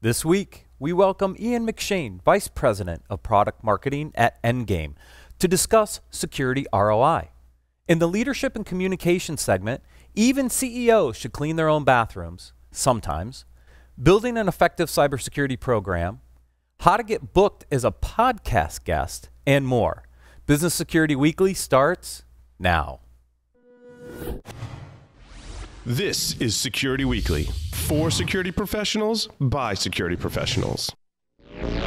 This week, we welcome Ian McShane, Vice President of Product Marketing at Endgame, to discuss security ROI. In the Leadership and Communication segment, even CEOs should clean their own bathrooms, sometimes, building an effective cybersecurity program, how to get booked as a podcast guest, and more. Business Security Weekly starts now. This is Security Weekly for security professionals by security professionals.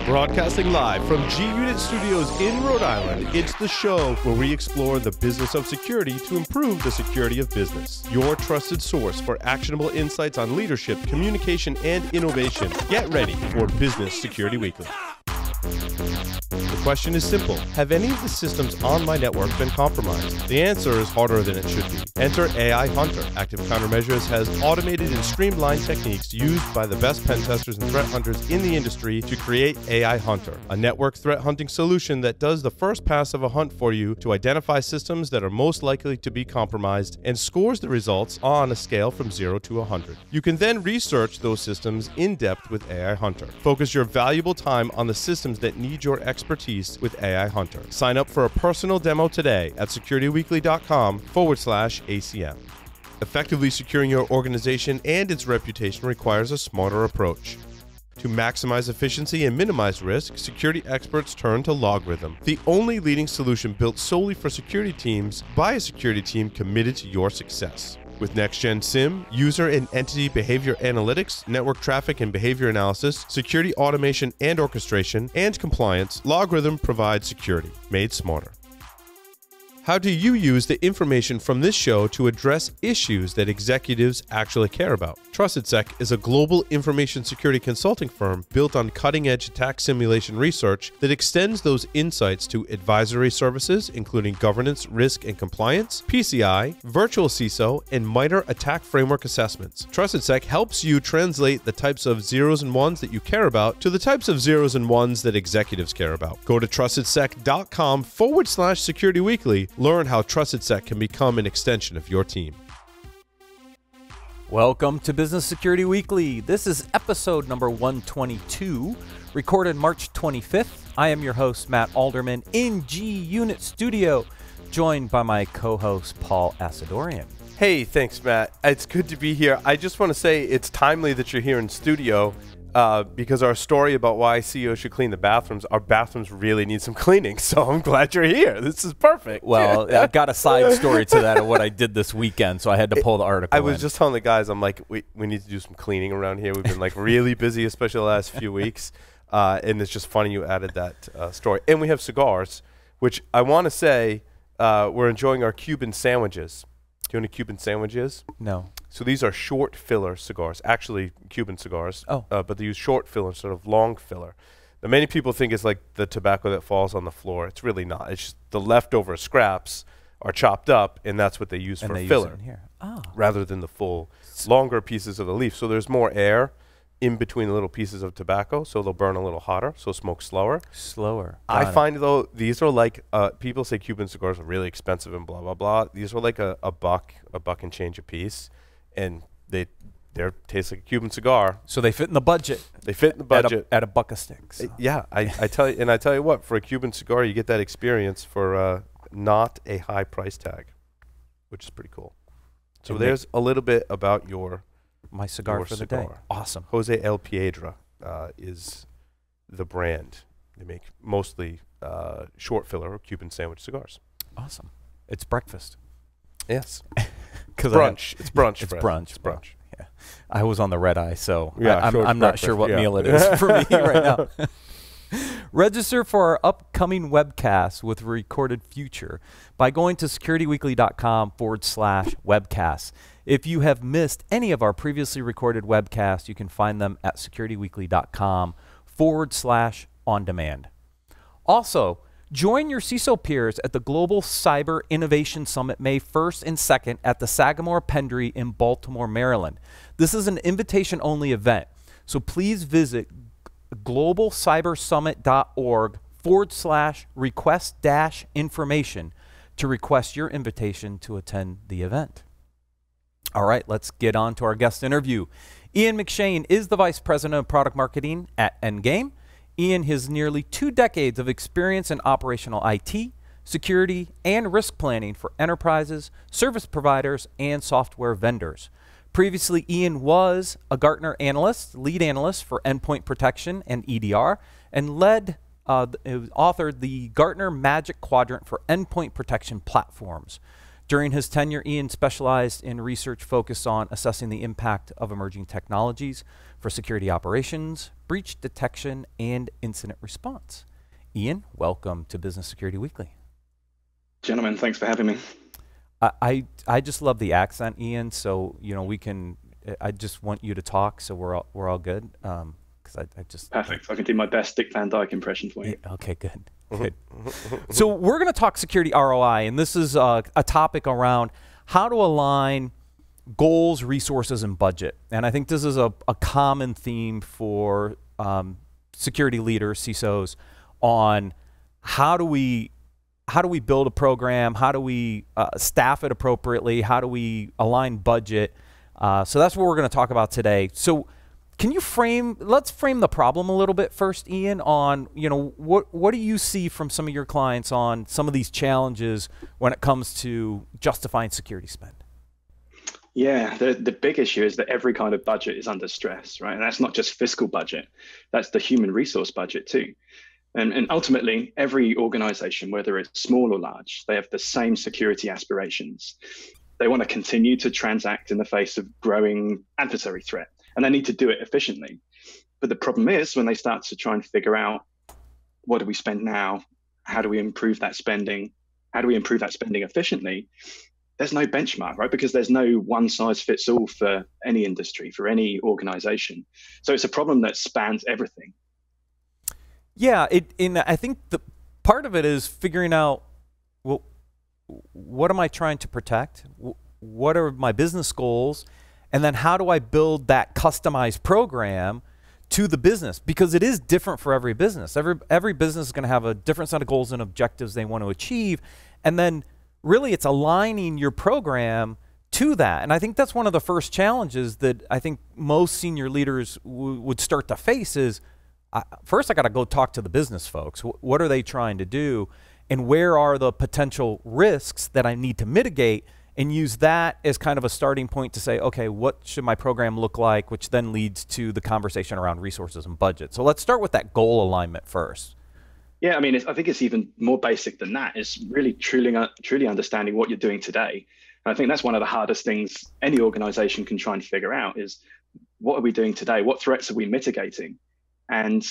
Broadcasting live from G Unit Studios in Rhode Island, it's the show where we explore the business of security to improve the security of business. Your trusted source for actionable insights on leadership, communication, and innovation. Get ready for Business Security Weekly. The question is simple Have any of the systems on my network been compromised? The answer is harder than it should be. Enter AI Hunter. Active Countermeasures has automated and streamlined techniques used by the best pen testers and threat hunters in the industry to create AI Hunter, a network threat hunting solution that does the first pass of a hunt for you to identify systems that are most likely to be compromised and scores the results on a scale from 0 to 100. You can then research those systems in depth with AI Hunter. Focus your valuable time on the systems that need your expertise with AI Hunter. Sign up for a personal demo today at securityweekly.com forward slash ACM. Effectively securing your organization and its reputation requires a smarter approach. To maximize efficiency and minimize risk, security experts turn to LogRhythm, the only leading solution built solely for security teams by a security team committed to your success. With next-gen SIEM, user and entity behavior analytics, network traffic and behavior analysis, security automation and orchestration, and compliance, LogRhythm provides security made smarter. How do you use the information from this show to address issues that executives actually care about? TrustedSec is a global information security consulting firm built on cutting edge attack simulation research that extends those insights to advisory services, including governance, risk, and compliance, PCI, virtual CISO, and MITRE ATT&CK framework assessments. TrustedSec helps you translate the types of zeros and ones that you care about to the types of zeros and ones that executives care about. Go to trustedsec.com forward slash security weekly Learn how TrustedSec can become an extension of your team. Welcome to Business Security Weekly. This is episode number 122, recorded March 25th. I am your host, Matt Alderman, in G Unit Studio, joined by my co host, Paul Asadoorian. Hey, thanks, Matt. It's good to be here. I just want to say it's timely that you're here in studio uh, because our story about why CEOs should clean the bathrooms, our bathrooms really need some cleaning. So I'm glad you're here. This is perfect. Well, I've got a side story to that of what I did this weekend, so I had to pull the article. I was in. just telling the guys, I'm like, we, we need to do some cleaning around here. We've been like really busy, especially the last few weeks. Uh, and it's just funny you added that uh, story. And we have cigars, which I want to say uh, we're enjoying our Cuban sandwiches. Do you know what a Cuban sandwich is? No. So these are short filler cigars, actually Cuban cigars. Oh. Uh, but they use short filler instead of long filler. Now, many people think it's like the tobacco that falls on the floor. It's really not. It's just the leftover scraps are chopped up, and that's what they use and for they filler, use it in here. Oh. rather than the full, longer pieces of the leaf. So there's more air in between the little pieces of tobacco, so they'll burn a little hotter, so smoke slower. Slower. I it. find though these are like uh, people say Cuban cigars are really expensive and blah blah blah. These are like a, a buck, a buck and change a piece, and they they taste like a Cuban cigar. So they fit in the budget. They fit in the at a- budget. At a, buck of sticks. Uh, yeah, I, I tell you, and I tell you what, for a Cuban cigar, you get that experience for uh, not a high price tag, which is pretty cool. So And there's a little bit about your My cigar Your for the day. Awesome. Jose L. Piedra uh, is the brand. They make mostly uh, short filler or Cuban sandwich cigars. Awesome. It's breakfast. Yes. Because brunch. It's brunch. It's brunch. It's brunch. Yeah. I was on the red eye, so Yeah, I, am it's I'm not sure what yeah. meal it is for me right now. Register for our upcoming webcast with Recorded Future by going to securityweekly.com forward slash webcasts. If you have missed any of our previously recorded webcasts, you can find them at securityweekly.com forward slash on demand. Also, join your CISO peers at the Global Cyber Innovation Summit May 1st and 2nd at the Sagamore Pendry in Baltimore, Maryland. This is an invitation only event, so please visit globalcybersummit.org forward slash request dash information to request your invitation to attend the event. All right, let's get on to our guest interview. Ian McShane is the Vice President of Product Marketing at Endgame. Ian has nearly two decades of experience in operational IT, security, and risk planning for enterprises, service providers, and software vendors. Previously, Ian was a Gartner analyst, lead analyst for endpoint protection and EDR, and led, uh, authored the Gartner Magic Quadrant for endpoint protection platforms. During his tenure, Ian specialized in research focused on assessing the impact of emerging technologies for security operations, breach detection, and incident response. Ian, welcome to Business Security Weekly. Gentlemen, thanks for having me. I, I, I just love the accent, Ian. So you know we can. I just want you to talk, so we're all we're all good. Um, because I, I just perfect. I can do my best Dick Van Dyke impression for you. Yeah, okay, good. Good. so we're going to talk security ROI, and this is uh, a topic around how to align goals, resources, and budget. And I think this is a, a common theme for um, security leaders, CISOs, on how do we how do we build a program? How do we uh, staff it appropriately? How do we align budget? Uh, so that's what we're going to talk about today. So can you frame let's frame the problem a little bit first ian on you know what what do you see from some of your clients on some of these challenges when it comes to justifying security spend? Yeah the, the big issue is that every kind of budget is under stress right? And that's not just fiscal budget that's the human resource budget too. And, and ultimately every organization whether it's small or large they have the same security aspirations. They want to continue to transact in the face of growing adversary threat and they need to do it efficiently. But the problem is when they start to try and figure out what do we spend now? How do we improve that spending? How do we improve that spending efficiently? There's no benchmark, right? Because there's no one size fits all for any industry, for any organization. So it's a problem that spans everything. Yeah, it. In I think the part of it is figuring out well, what am I trying to protect? What are my business goals? And then how do I build that customized program to the business? Because it is different for every business. Every, every business is going to have a different set of goals and objectives they want to achieve. And then really it's aligning your program to that. And I think that's one of the first challenges that I think most senior leaders would start to face is uh, first I got to go talk to the business folks. W what are they trying to do? And where are the potential risks that I need to mitigate? And use that as kind of a starting point to say, okay, what should my program look like, which then leads to the conversation around resources and budget. So let's start with that goal alignment first. Yeah, I mean, I think it's even more basic than that. It's really truly, uh, truly understanding what you're doing today. And I think that's one of the hardest things any organization can try and figure out is what are we doing today? What threats are we mitigating? And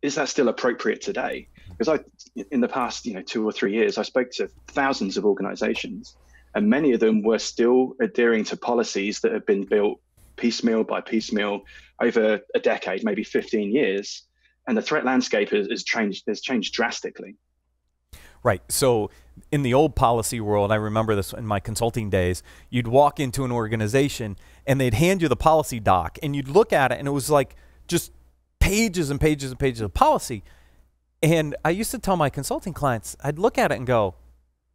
is that still appropriate today? Because I, in the past, you know, two or three years, I spoke to thousands of organizations and many of them were still adhering to policies that had been built piecemeal by piecemeal over a decade, maybe 15 years. And the threat landscape has, has changed has changed drastically. Right. So in the old policy world, I remember this in my consulting days, you'd walk into an organization and they'd hand you the policy doc and you'd look at it and it was like just pages and pages and pages of policy. And I used to tell my consulting clients, I'd look at it and go,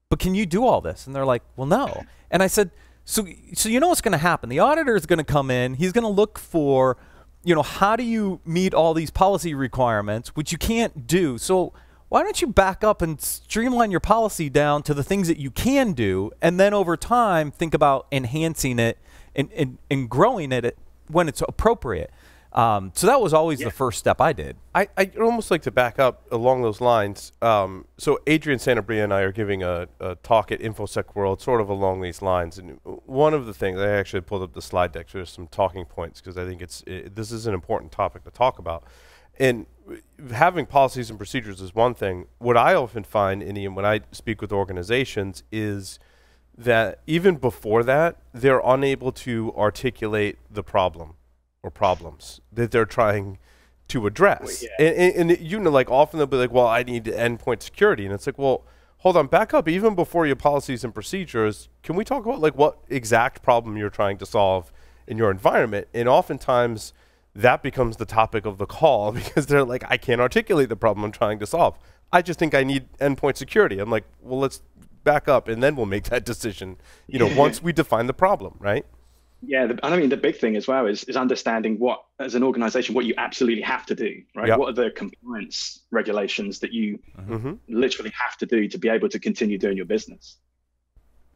but can you do all this? And they're like, well, no. And I said, so, so you know what's going to happen? The auditor is going to come in. He's going to look for, you know, how do you meet all these policy requirements, which you can't do. So why don't you back up and streamline your policy down to the things that you can do, and then over time think about enhancing it and, and, and growing it when it's appropriate. Um, so that was always yeah. the first step I did. I, I'd almost like to back up along those lines. Um, so Adrian Sanabria and I are giving a, a, talk at InfoSec World sort of along these lines. And one of the things, I actually pulled up the slide deck, so there's some talking points because I think it's it, this is an important topic to talk about. And having policies and procedures is one thing. What I often find, in when I speak with organizations is that even before that, they're unable to articulate the problem or problems that they're trying to address. Well, yeah. and, and, and, you know, like often they'll be like, well, I need endpoint security. And it's like, well, hold on, back up. Even before your policies and procedures, can we talk about like what exact problem you're trying to solve in your environment? And oftentimes that becomes the topic of the call because they're like, I can't articulate the problem I'm trying to solve. I just think I need endpoint security. I'm like, well, let's back up and then we'll make that decision, you know, once we define the problem, right? Yeah, the, I mean the big thing as well is is understanding what, as an organization, what you absolutely have to do, right? Yep. What are the compliance regulations that you mm-hmm. literally have to do to be able to continue doing your business?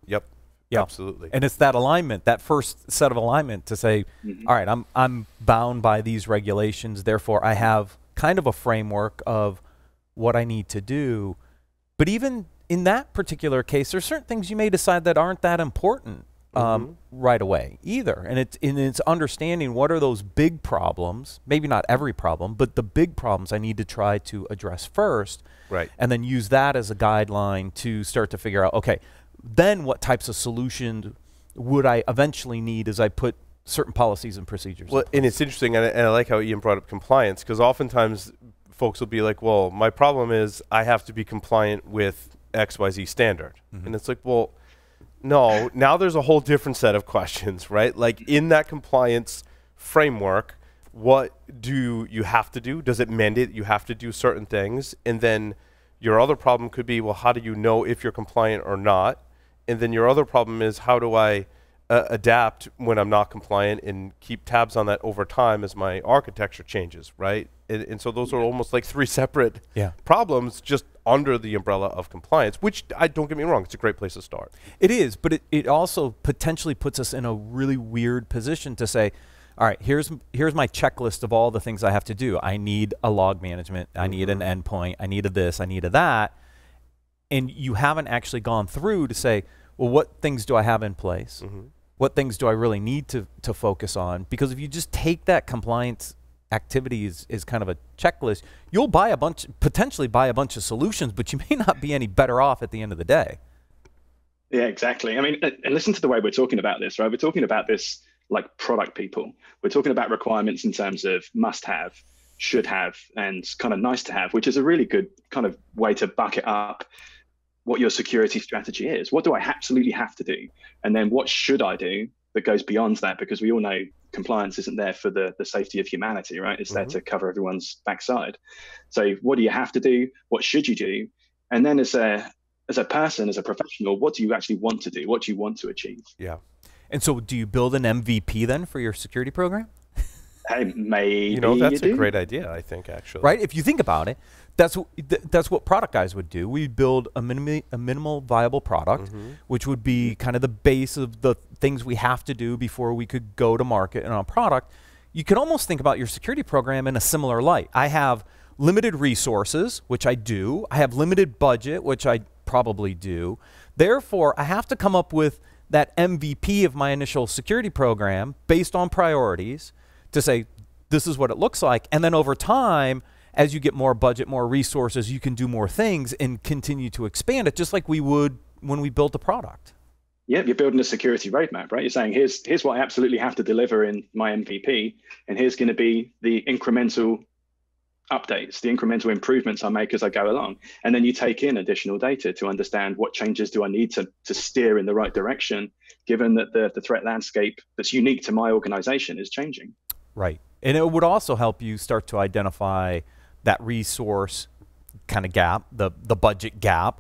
Yep. Yeah, absolutely. And it's that alignment, that first set of alignment to say, mm-hmm. all right, I'm I'm bound by these regulations, therefore I have kind of a framework of what I need to do. But even in that particular case, there's certain things you may decide that aren't that important um, mm-hmm. right away either. And it's in its understanding what are those big problems, maybe not every problem, but the big problems I need to try to address first. Right. And then use that as a guideline to start to figure out, okay, then what types of solutions would I eventually need as I put certain policies and procedures. Well, and it's interesting, and I, and I like how Ian brought up compliance because oftentimes folks will be like, "Well, my problem is I have to be compliant with X Y Z standard," mm-hmm. and it's like, well. No, now there's a whole different set of questions, right? Like in that compliance framework, what do you have to do? Does it mandate you have to do certain things? And then your other problem could be, well, how do you know if you're compliant or not? And then your other problem is, how do I uh, adapt when I'm not compliant and keep tabs on that over time as my architecture changes, right? And, and so those are almost like three separate yeah. problems just under the umbrella of compliance, which I don't get me wrong, it's a great place to start. It is, but it, it also potentially puts us in a really weird position to say, all right, here's here's my checklist of all the things I have to do. I need a log management. I need an mm-hmm. endpoint. I need a this. I need a that. And you haven't actually gone through to say, well, what things do I have in place? Mm-hmm. What things do I really need to to focus on? Because if you just take that compliance activity is, is kind of a checklist, you'll buy a bunch, potentially buy a bunch of solutions, but you may not be any better off at the end of the day. Yeah, exactly. I mean, and listen to the way we're talking about this, right? We're talking about this like product people. We're talking about requirements in terms of must have, should have, and kind of nice to have, which is a really good kind of way to bucket up what your security strategy is. What do I absolutely have to do? And then what should I do that goes beyond that? Because we all know compliance isn't there for the, the safety of humanity, right? It's mm-hmm. there to cover everyone's backside. So what do you have to do? What should you do? And then as a as a person, as a professional, what do you actually want to do? What do you want to achieve? Yeah. And so, do you build an MVP then for your security program? Hey, maybe you know that's you a great idea. I think actually, right? If you think about it, that's th- that's what product guys would do. We build a minimal a minimal viable product, mm-hmm. which would be kind of the base of the things we have to do before we could go to market and a product. You can almost think about your security program in a similar light. I have limited resources, which I do. I have limited budget, which I probably do. Therefore, I have to come up with that MVP of my initial security program based on priorities to say, this is what it looks like. And then over time, as you get more budget, more resources, you can do more things and continue to expand it, just like we would when we built a product. Yeah, you're building a security roadmap, right? You're saying here's here's what I absolutely have to deliver in my MVP, and here's going to be the incremental updates, the incremental improvements I make as I go along. And then you take in additional data to understand what changes do I need to, to steer in the right direction, given that the, the threat landscape that's unique to my organization is changing. Right. And it would also help you start to identify that resource kind of gap, the, the budget gap,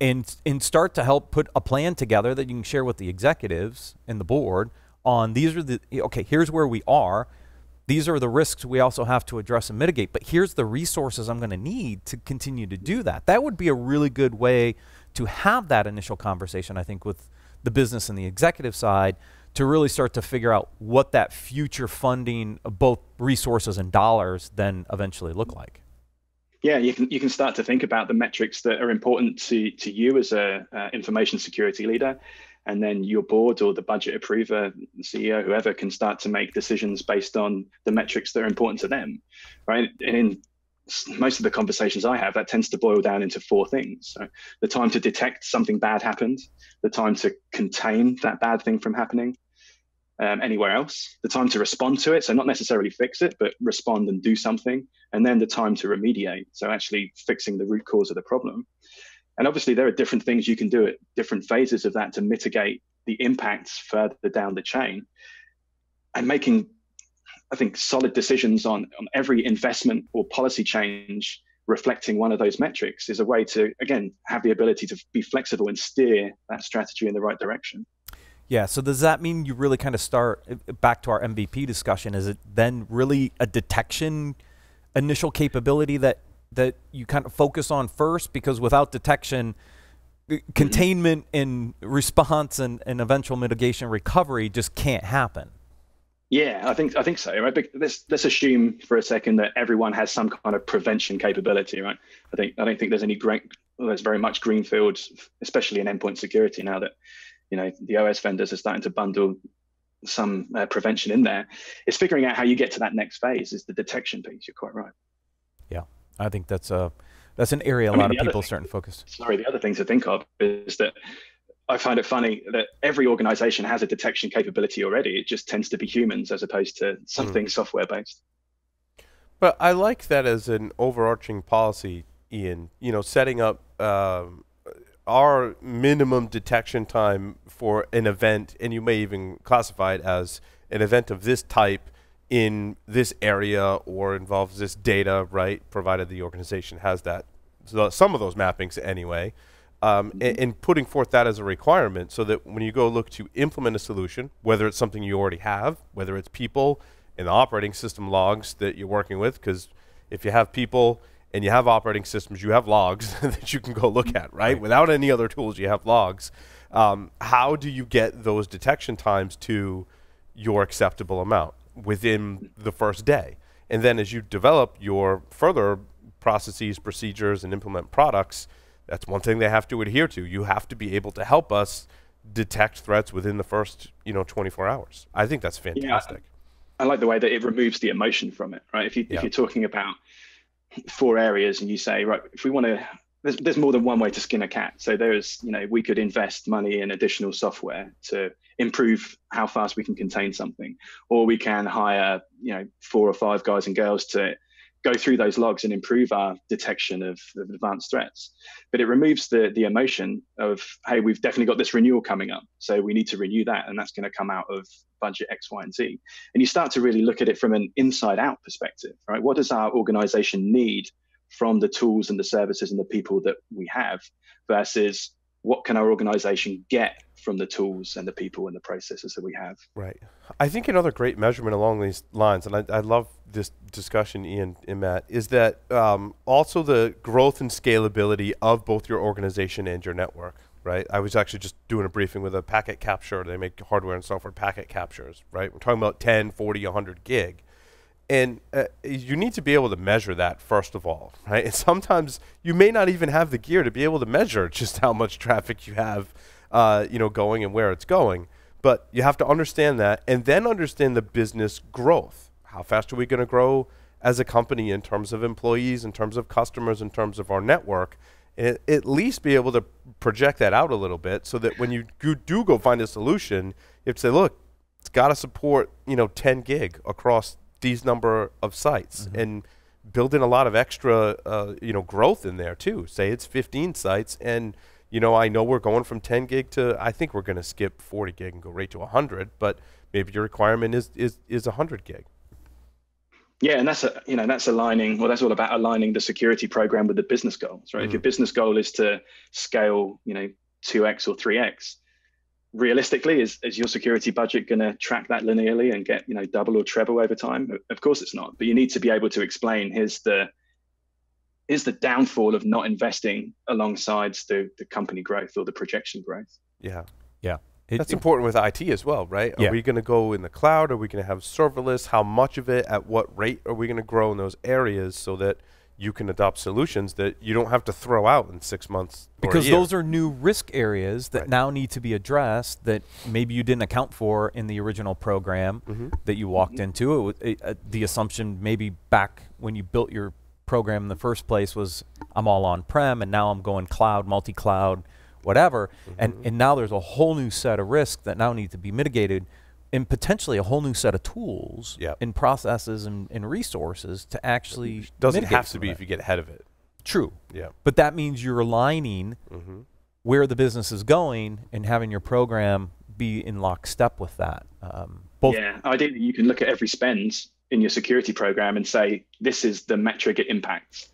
and, and start to help put a plan together that you can share with the executives and the board on these are the, okay, here's where we are these are the risks we also have to address and mitigate. But here's the resources I'm going to need to continue to do that. That would be a really good way to have that initial conversation, I think, with the business and the executive side to really start to figure out what that future funding, of both resources and dollars, then eventually look like. Yeah, you can you can start to think about the metrics that are important to to you as a uh, information security leader, and then your board or the budget approver, CEO, whoever can start to make decisions based on the metrics that are important to them, right? And in most of the conversations I have, that tends to boil down into four things. So the time to detect something bad happened, the time to contain that bad thing from happening um, anywhere else, the time to respond to it. So not necessarily fix it, but respond and do something. And then the time to remediate. So actually fixing the root cause of the problem. And obviously, there are different things you can do at different phases of that to mitigate the impacts further down the chain. And making, I think, solid decisions on, on every investment or policy change reflecting one of those metrics is a way to, again, have the ability to be flexible and steer that strategy in the right direction. Yeah. So does that mean you really kind of start uh, back to our MVP discussion? Is it then really a detection initial capability that that you kind of focus on first? Because without detection, mm-hmm. containment and response and, and eventual mitigation recovery just can't happen. Yeah, I think I think so. Right, but let's let's assume for a second that everyone has some kind of prevention capability, right? I think I don't think there's any great, well, there's very much greenfield, especially in endpoint security now that you know the OS vendors are starting to bundle some uh, prevention in there. It's figuring out how you get to that next phase. Is the detection piece. You're quite right. Yeah, I think that's a that's an area a I lot mean, of people thing, starting to focus. Sorry, the other thing to think of is that I find it funny that every organization has a detection capability already. It just tends to be humans as opposed to something mm. software based. But I like that as an overarching policy, Ian. You know, setting up um, our minimum detection time for an event, and you may even classify it as an event of this type in this area or involves this data, right? Provided the organization has that, so some of those mappings anyway um, mm-hmm. and, and, putting forth that as a requirement so that when you go look to implement a solution, whether it's something you already have, whether it's people in the operating system logs that you're working with, because if you have people and you have operating systems, you have logs that you can go look at, right? right? Without any other tools, you have logs. Um, how do you get those detection times to your acceptable amount within the first day? And then as you develop your further processes, procedures, and implement products, that's one thing they have to adhere to. You have to be able to help us detect threats within the first, you know, 24 hours. I think that's fantastic. Yeah, I like the way that it removes the emotion from it, right? If you yeah. if you're talking about four areas and you say, right, if we want to there's, there's more than one way to skin a cat. So there's, you know, we could invest money in additional software to improve how fast we can contain something, or we can hire, you know, four or five guys and girls to go through those logs and improve our detection of, of, advanced threats. But it removes the the emotion of, hey, we've definitely got this renewal coming up, so we need to renew that, and that's going to come out of budget X, Y, and Z. And you start to really look at it from an inside out perspective, right? What does our organization need from the tools and the services and the people that we have versus what can our organization get from the tools and the people and the processes that we have. Right. I think another great measurement along these lines, and I, I love this discussion, Ian and Matt, is that um, also the growth and scalability of both your organization and your network. Right. I was actually just doing a briefing with a packet capture. They make hardware and software packet captures. Right. We're talking about 10, 40, 100 gig. And uh, you need to be able to measure that first of all, right? And sometimes you may not even have the gear to be able to measure just how much traffic you have uh, you know, going and where it's going. But you have to understand that and then understand the business growth. How fast are we going to grow as a company in terms of employees, in terms of customers, in terms of our network? And at least be able to project that out a little bit so that when you do go find a solution, you have to say, look, it's got to support, you know, 10 gig across these number of sites mm-hmm. and build in a lot of extra, uh, you know, growth in there too. Say it's 15 sites and – you know, I know we're going from 10 gig to, I think we're going to skip 40 gig and go right to 100, but maybe your requirement is, is, is 100 gig. Yeah, and that's a, you know that's aligning. Well, that's all about aligning the security program with the business goals, right? Mm. If your business goal is to scale, you know, two x or three x, realistically, is is your security budget going to track that linearly and get you know double or treble over time? Of course, it's not. But you need to be able to explain here's the is the downfall of not investing alongside the, the company growth or the projection growth. Yeah. Yeah. It, That's it, important with IT as well, right? Yeah. Are we going to go in the cloud? Are we going to have serverless? How much of it? At what rate are we going to grow in those areas so that you can adopt solutions that you don't have to throw out in six months? Because those are new risk areas that right. now need to be addressed that maybe you didn't account for in the original program mm-hmm. that you walked mm-hmm. into. It, uh, the assumption maybe back when you built your program in the first place was I'm all on prem and now I'm going cloud, multi cloud, whatever. Mm-hmm. And, and now there's a whole new set of risks that now need to be mitigated and potentially a whole new set of tools yep. and processes and, and resources to actually it doesn't have to be if you get ahead of it. True. Yeah. But that means you're aligning mm-hmm. where the business is going and having your program be in lockstep with that. Um, both yeah, ideally you can look at every spend in your security program and say this is the metric it impacts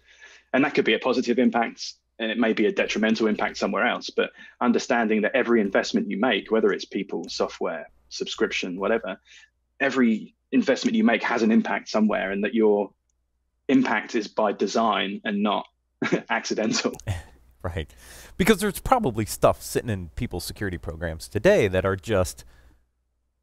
and that could be a positive impact and it may be a detrimental impact somewhere else. But understanding that every investment you make, whether it's people, software, subscription, whatever, every investment you make has an impact somewhere, and that your impact is by design and not accidental. right. Because there's probably stuff sitting in people's security programs today that are just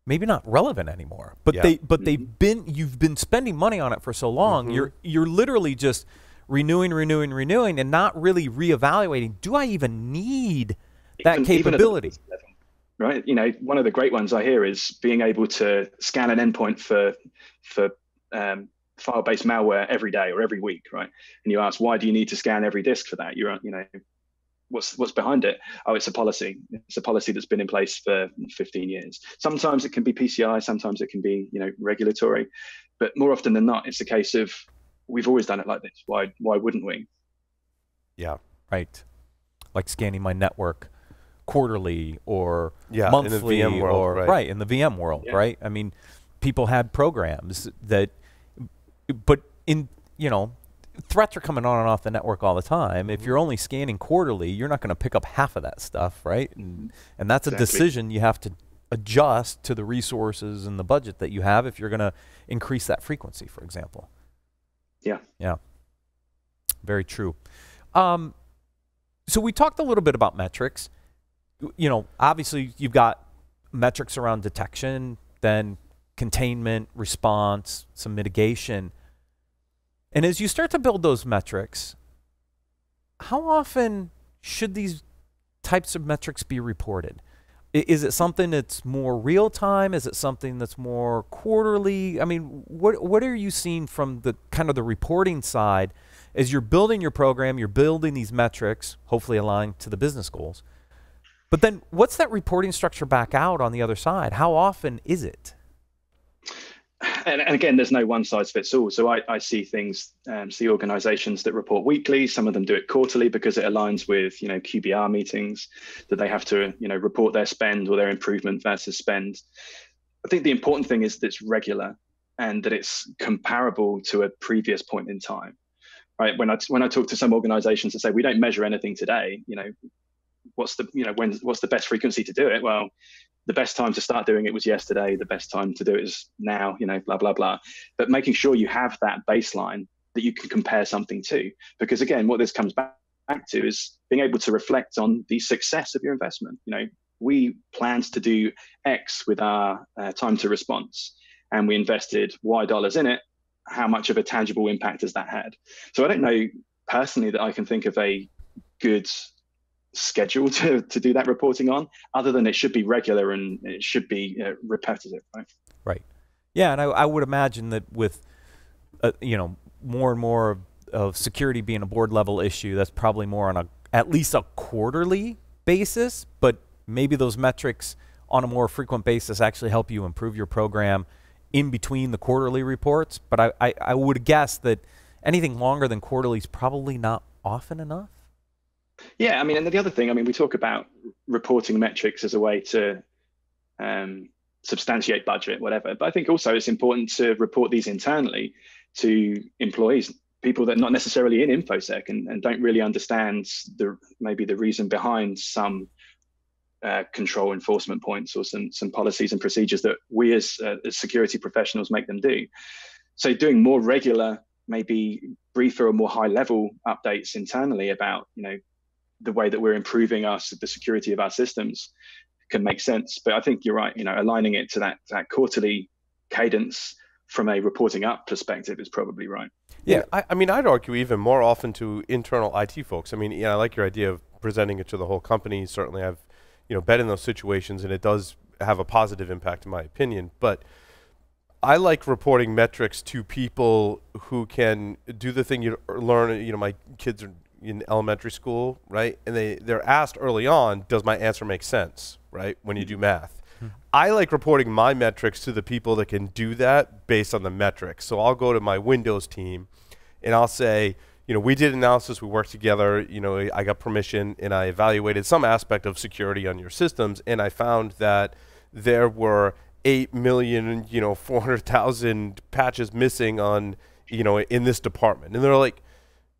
maybe not relevant anymore. But Yeah. they but Mhm. they've been you've been spending money on it for so long. Mhm. You're you're literally just renewing, renewing, renewing and not really reevaluating. Do I even need that Even- even capability? level, right? You know, one of the great ones I hear is being able to scan an endpoint for for um, file-based malware every day or every week, right? And you ask, why do you need to scan every disk for that? You're, you know, what's what's behind it? Oh, it's a policy. It's a policy that's been in place for 15 years. Sometimes it can be PCI, sometimes it can be, you know, regulatory, but more often than not, it's a case of we've always done it like this. Why why wouldn't we? Yeah. Right. Like scanning my network quarterly or Yeah, in monthly VM world, or right. in the VM world, Yeah. right? I mean, people had programs that but in, you know, threats are coming on and off the network all the time. Mm-hmm. If you're only scanning quarterly, you're not going to pick up half of that stuff, right? And and that's a decision you have to adjust to the resources and the budget that you have if you're going to increase that frequency, for example. Yeah. Yeah. Very true. Um, so we talked a little bit about metrics. You know, obviously you've got metrics around detection, then containment, response, some mitigation. And as you start to build those metrics, how often should these types of metrics be reported? I- Is it something that's more real time? Is it something that's more quarterly? I mean, what what are you seeing from the kind of the reporting side as you're building your program, you're building these metrics, hopefully aligned to the business goals. But then what's that reporting structure back out on the other side? How often is it? and, and again, there's no one size fits all. So I, I see things, um, see organizations that report weekly. Some of them do it quarterly because it aligns with, you know, QBR meetings that they have to, you know, report their spend or their improvement versus spend. I think the important thing is that it's regular and that it's comparable to a previous point in time. Right. When I when I talk to some organizations that say we don't measure anything today, you know, what's the you know when what's the best frequency to do it? Well, the best time to start doing it was yesterday. The best time to do it is now you know blah blah blah. But making sure you have that baseline that you can compare something to. Because again what this comes back to is being able to reflect on the success of your investment. You know we planned to do x with our uh, time to response and we invested y dollars in it. How much of a tangible impact has that had? So i don't know personally that i can think of a good schedule to, to do that reporting on other than it should be regular and it should be uh, repetitive right Right. Yeah, and I, I would imagine that with, uh, you know, more and more of, of security being a board level issue, that's probably more on a at least a quarterly basis. But maybe those metrics on a more frequent basis actually help you improve your program in between the quarterly reports. But I, I, I would guess that anything longer than quarterly is probably not often enough. Yeah i mean and the other thing i mean we talk about reporting metrics as a way to um, substantiate budget whatever but i think also it's important to report these internally to employees people that are not necessarily in infosec and, and don't really understand the maybe the reason behind some uh, control enforcement points or some some policies and procedures that we as, uh, as security professionals make them do. So doing more regular, maybe briefer or more high level updates internally about you know the way that we're improving us the security of our systems can make sense. But I think you're right. You know, aligning it to that that quarterly cadence from a reporting up perspective is probably right. Yeah, I, I mean, I'd argue even more often to internal IT folks. I mean, yeah, I like your idea of presenting it to the whole company. Certainly, I've you know been in those situations, and it does have a positive impact, in my opinion. But I like reporting metrics to people who can do the thing you learn. You know, my kids are in elementary school, right? And they they're asked early on, does my answer make sense, right? When you do mm-hmm. math. Hmm. I like reporting my metrics to the people that can do that based on the metrics. So I'll go to my Windows team and I'll say, you know, we did analysis, we worked together, you know, I got permission and I evaluated some aspect of security on your systems and I found that there were 8 million, you know, 400,000 patches missing on, you know, in this department. And they're like,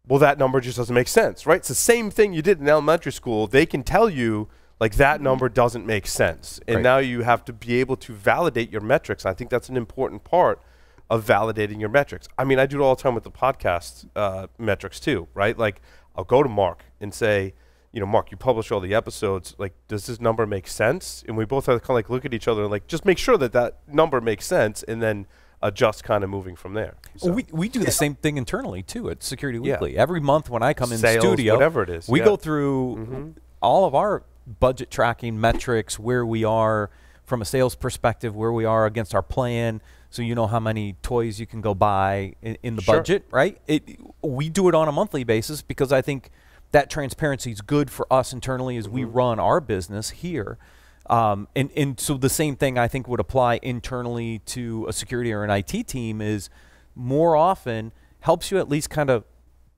well, that number just doesn't make sense, right? It's the same thing you did in elementary school. They can tell you like that number doesn't make sense, and Right. now you have to be able to validate your metrics. I think that's an important part of validating your metrics. I mean, I do it all the time with the podcast uh, metrics too, right? Like, I'll go to Mark and say, you know, Mark, you publish all the episodes. Like, does this number make sense? And we both have to kind of like look at each other and like just make sure that that number makes sense, and then adjust kind of moving from there. So- we, we do the same thing internally too at Security Yeah. Weekly. Every month when I come in Sales, the studio, whatever it is, we yeah. go through mm-hmm. all of our budget tracking metrics, where we are from a sales perspective, where we are against our plan, so you know how many toys you can go buy in, in the Sure. budget, right? It, we do it on a monthly basis because I think that transparency is good for us internally as we mm-hmm. run our business here. Um, and, and so the same thing I think would apply internally to a security or an IT team is more often helps you at least kind of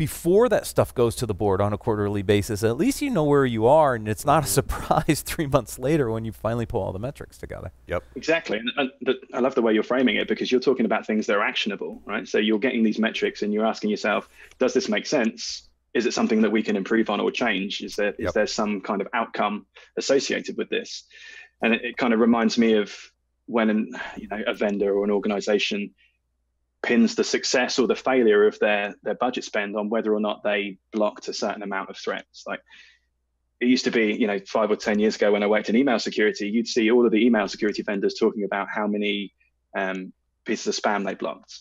before that stuff goes to the board on a quarterly basis, at least you know where you are and it's not a surprise three months later when you finally pull all the metrics together. Yep. Exactly. And, and I love the way you're framing it because you're talking about things that are actionable, right? So you're getting these metrics and you're asking yourself, does this make sense? Is it something that we can improve on or change? Is there is Yep. there some kind of outcome associated with this? And it, it kind of reminds me of when an, you know a vendor or an organization pins the success or the failure of their their budget spend on whether or not they blocked a certain amount of threats. Like it used to be, you know, five or ten years ago when I worked in email security, you'd see all of the email security vendors talking about how many um, pieces of spam they blocked,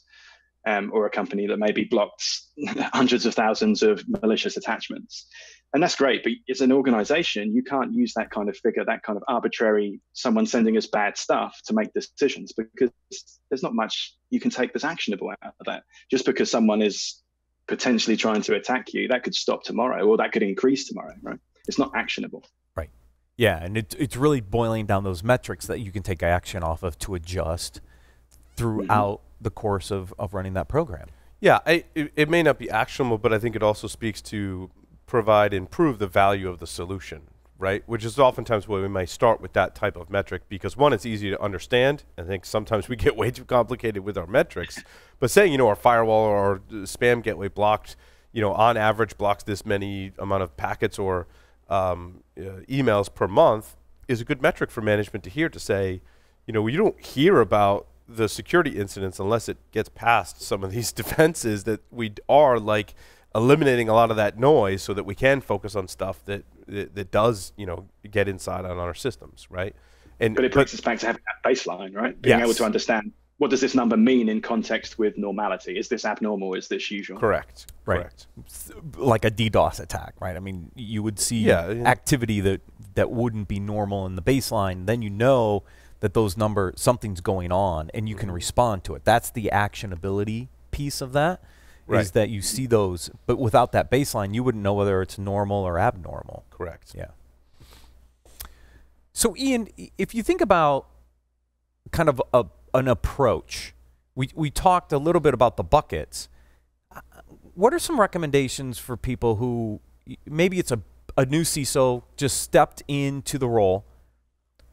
um, or a company that maybe blocked hundreds of thousands of malicious attachments. And that's great, but as an organization, you can't use that kind of figure, that kind of arbitrary someone sending us bad stuff to make decisions because there's not much you can take that's actionable out of that. Just because someone is potentially trying to attack you, that could stop tomorrow or that could increase tomorrow, right? It's not actionable. Right. Yeah, and it, it's really boiling down those metrics that you can take action off of to adjust throughout the course of, of running that program. Yeah, I, it, it may not be actionable, but I think it also speaks to provide and prove the value of the solution, right? Which is oftentimes where we may start with that type of metric because one, it's easy to understand. I think sometimes we get way too complicated with our metrics. But saying, you know, our firewall or our spam gateway blocked, you know, on average blocks this many amount of packets or um, uh, emails per month is a good metric for management to hear to say, you know, you don't hear about the security incidents unless it gets past some of these defenses that we are like eliminating a lot of that noise so that we can focus on stuff that that, that does you know get inside on our systems right and But it brings us back to having that baseline, right? Being able to understand what does this number mean in context with normality? Is this abnormal? Is this usual? correct Right. correct like a DDoS attack, right? I mean, you would see Yeah, yeah. activity that that wouldn't be normal in the baseline. Then you know that those number something's going on, and you can respond to it. That's the actionability piece of that. Is Right. that you see those, but without that baseline, you wouldn't know whether it's normal or abnormal. correct Yeah. So, Ian, if you think about kind of a, an approach, we, we talked a little bit about the buckets. What are some recommendations for people who maybe it's a, a new CISO just stepped into the role?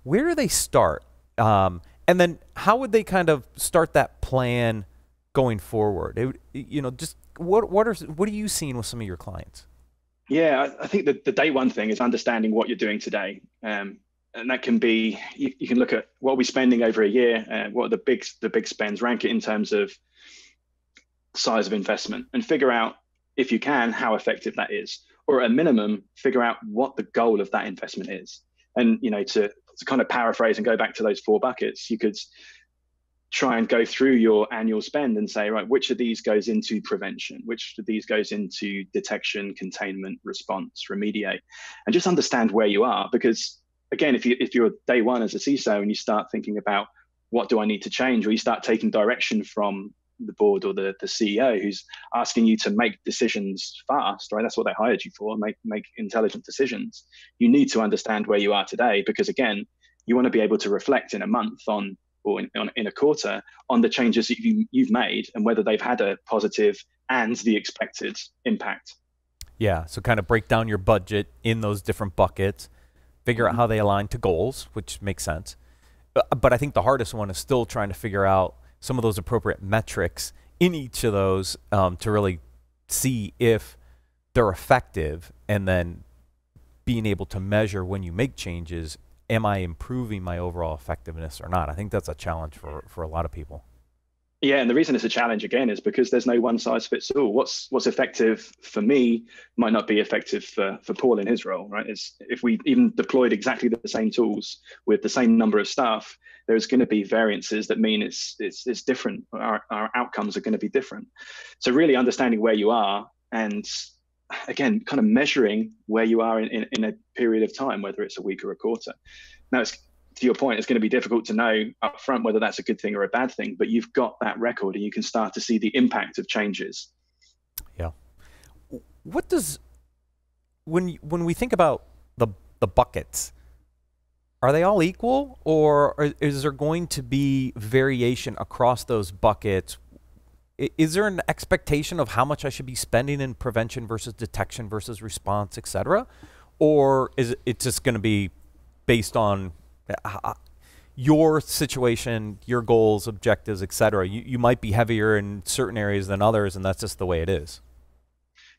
Where do they start? Um, and then how would they kind of start that plan going forward? It, you know, just what what are what are you seeing with some of your clients? Yeah, I, think that the day one thing is understanding what you're doing today. Um, and that can be you, you can look at what we're we spending over a year, uh, what are the big the big spends, rank it in terms of size of investment, and figure out if you can how effective that is, or at a minimum, figure out what the goal of that investment is. And you know, to to kind of paraphrase and go back to those four buckets, you could try and go through your annual spend and say, right, which of these goes into prevention? Which of these goes into detection, containment, response, remediate? And just understand where you are. Because again, if you if you're day one as a CISO and you start thinking about what do I need to change, or you start taking direction from the board or the, the CEO who's asking you to make decisions fast, right? That's what they hired you for, make make intelligent decisions. You need to understand where you are today because again, you want to be able to reflect in a month on or in, on, in a quarter on the changes that you, you've made and whether they've had a positive and the expected impact. Yeah, so kind of break down your budget in those different buckets, figure out how they align to goals, which makes sense. Uh, But I think the hardest one is still trying to figure out some of those appropriate metrics in each of those um, to really see if they're effective and then being able to measure when you make changes am i improving my overall effectiveness or not i think that's a challenge for for a lot of people yeah, and the reason it's a challenge again is because there's no one size fits all. What's what's effective for me might not be effective for, for Paul in his role, right? Is if we even deployed exactly the same tools with the same number of staff, there's going to be variances that mean it's it's it's different. Our our outcomes are going to be different. So really understanding where you are and again, kind of measuring where you are in, in, in a period of time, whether it's a week or a quarter. Now it's to your point, it's going to be difficult to know up front whether that's a good thing or a bad thing, but you've got that record and you can start to see the impact of changes. Yeah. What does when when we think about the the buckets, are they all equal or is there going to be variation across those buckets? Is there an expectation of how much I should be spending in prevention versus detection versus response, et cetera? Or is it just going to be based on uh, uh, your situation, your goals, objectives, etc. You, you might be heavier in certain areas than others, and that's just the way it is.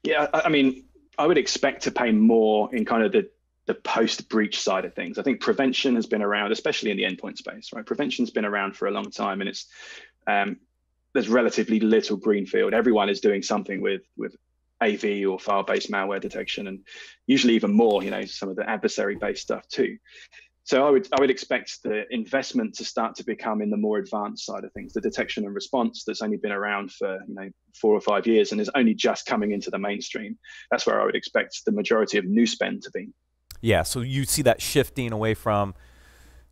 Yeah, I mean, I would expect to pay more in kind of the the post breach side of things. I think prevention has been around, especially in the endpoint space, right? Prevention's been around for a long time, and it's um, there's relatively little greenfield. Everyone is doing something with with AV or file-based malware detection, and usually even more. You know, some of the adversary-based stuff too. So I would I would expect the investment to start to become in the more advanced side of things, the detection and response that's only been around for you know four or five years and is only just coming into the mainstream. That's where I would expect the majority of new spend to be. Yeah, so you see that shifting away from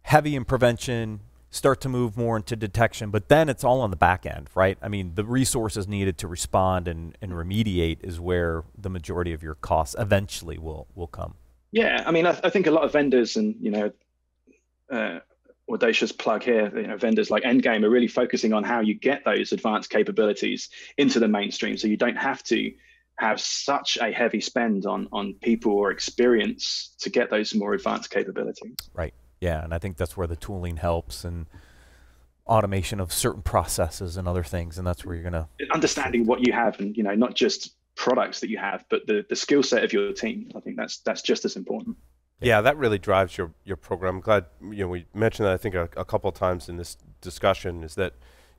heavy in prevention, start to move more into detection, but then it's all on the back end, right? I mean, the resources needed to respond and, and remediate is where the majority of your costs eventually will will come. Yeah, I mean, I, I think a lot of vendors and you know uh, audacious plug here, you know, vendors like Endgame are really focusing on how you get those advanced capabilities into the mainstream, so you don't have to have such a heavy spend on on people or experience to get those more advanced capabilities. Right. Yeah, and I think that's where the tooling helps and automation of certain processes and other things, and that's where you're gonna understanding what you have, and you know, not just products that you have, but the the skill set of your team. I think that's that's just as important. Yeah, that really drives your, your program. I'm glad you know we mentioned that I think a, a couple of times in this discussion is that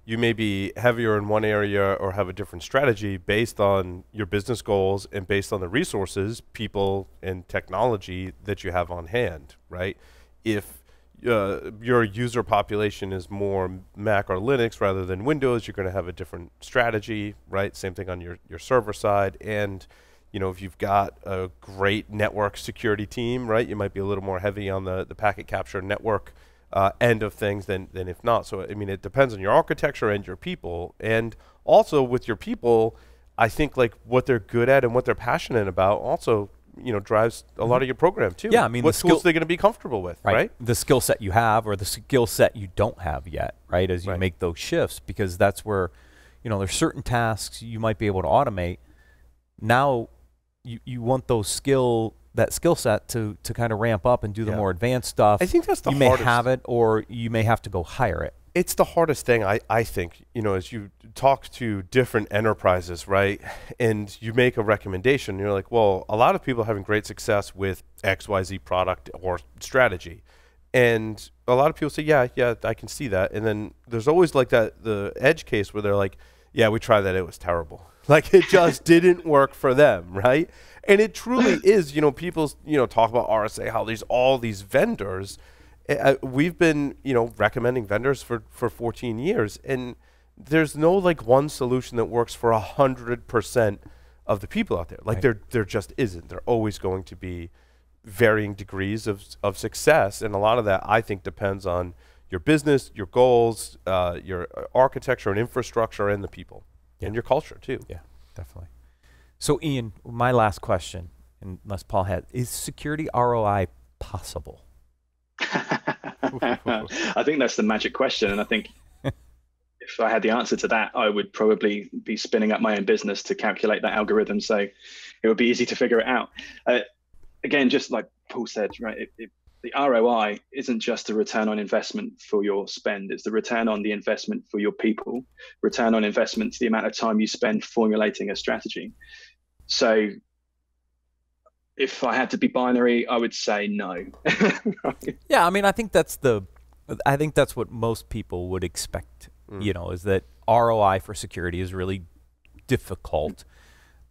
you may be heavier in one area or have a different strategy based on your business goals and based on the resources, people, and technology that you have on hand, right? If uh, your user population is more Mac or Linux rather than Windows, you're going to have a different strategy, right? Same thing on your, your server side. And you know, if you've got a great network security team, right, you might be a little more heavy on the, the packet capture network uh, end of things than, than if not. So, I mean, it depends on your architecture and your people. And also with your people, I think like what they're good at and what they're passionate about also, you know, drives a lot of your program too. Yeah, I mean, what the skills they're going to be comfortable with, right? right? The skill set you have or the skill set you don't have yet, right? As you right. make those shifts, because that's where, you know, there's certain tasks you might be able to automate. Now you, you want those skill that skill set to to kind of ramp up and do the yeah. more advanced stuff. I think that's the you hardest. may have it, or you may have to go hire it. It's the hardest thing I, I think, you know, as you talk to different enterprises, right? And you make a recommendation, you're like, well, a lot of people are having great success with XYZ product or strategy. And a lot of people say, yeah, yeah, I can see that. And then there's always like that the edge case where they're like, yeah, we tried that, it was terrible like it just didn't work for them, right? And it truly is, you know, people, you know, talk about RSA, how there's all these vendors. Uh, we've been, you know, recommending vendors for, for 14 years, and there's no like one solution that works for a hundred percent of the people out there. Like right. there, there just isn't. There are always going to be varying degrees of of success, and a lot of that I think depends on your business, your goals, uh, your architecture and infrastructure, and the people yeah. and your culture too. Yeah, definitely. So, Ian, my last question, unless Paul had, is security ROI possible? I think that's the magic question, and I think if I had the answer to that, I would probably be spinning up my own business to calculate that algorithm, so it would be easy to figure it out. Uh, again, just like Paul said, right? It, it, the ROI isn't just the return on investment for your spend, it's the return on the investment for your people, return on investment to the amount of time you spend formulating a strategy. So if I had to be binary, I would say no. Yeah, I mean, I think that's the, I think that's what most people would expect. You know, is that ROI for security is really difficult,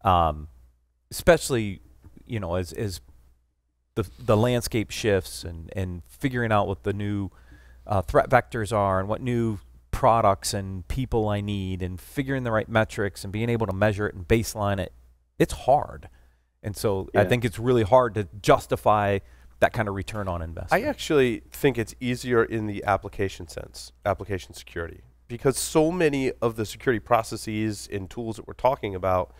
um, especially you know as as the the landscape shifts and and figuring out what the new uh, threat vectors are and what new products and people I need and figuring the right metrics and being able to measure it and baseline it. It's hard, and so I think it's really hard to justify that kind of return on investment. I actually think it's easier in the application sense, application security, because so many of the security processes and tools that we're talking about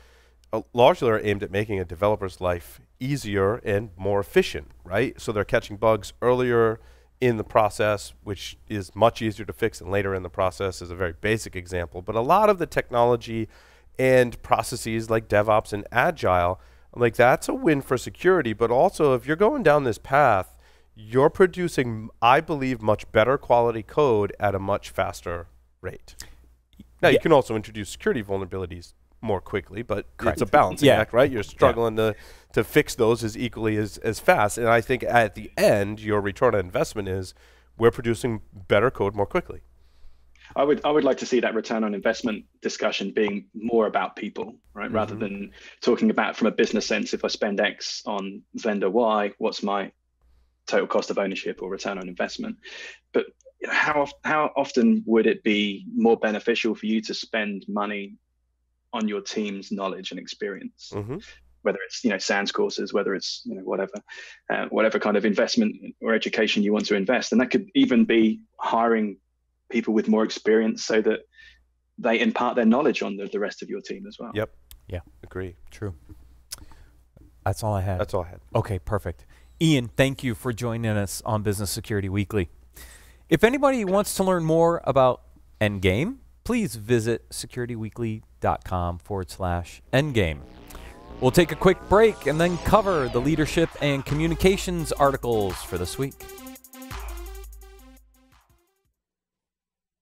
uh, largely are aimed at making a developer's life easier and more efficient, right? So they're catching bugs earlier in the process, which is much easier to fix than later in the process, is a very basic example. But a lot of the technology and processes like DevOps and Agile, like that's a win for security. But also, if you're going down this path, you're producing, I believe, much better quality code at a much faster rate. Now, you can also introduce security vulnerabilities more quickly, but Correct. it's a balancing Yeah. act, right? You're struggling to, to fix those as equally as, as fast. And I think at the end, your return on investment is we're producing better code more quickly. I would I would like to see that return on investment discussion being more about people, right? Rather Mhm. than talking about from a business sense, if I spend X on vendor Y, what's my total cost of ownership or return on investment? But how how often would it be more beneficial for you to spend money on your team's knowledge and experience? Mm-hmm. whether it's you know SANS courses, whether it's you know whatever, uh, whatever kind of investment or education you want to invest, and that could even be hiring people with more experience so that they impart their knowledge on the, the rest of your team as well. Yep. Yeah. Agree. True. That's all I had. That's all I had. Okay, perfect. Ian, thank you for joining us on Business Security Weekly. If anybody wants to learn more about Endgame, please visit securityweekly.com forward slash endgame. We'll take a quick break and then cover the leadership and communications articles for this week.